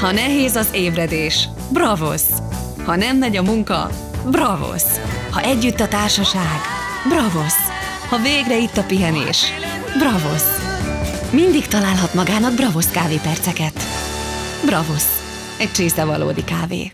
Ha nehéz az ébredés, bravosz! Ha nem megy a munka, bravosz! Ha együtt a társaság, bravosz! Ha végre itt a pihenés, bravosz! Mindig találhat magának bravosz kávéperceket. Bravosz! Egy csésze valódi kávé.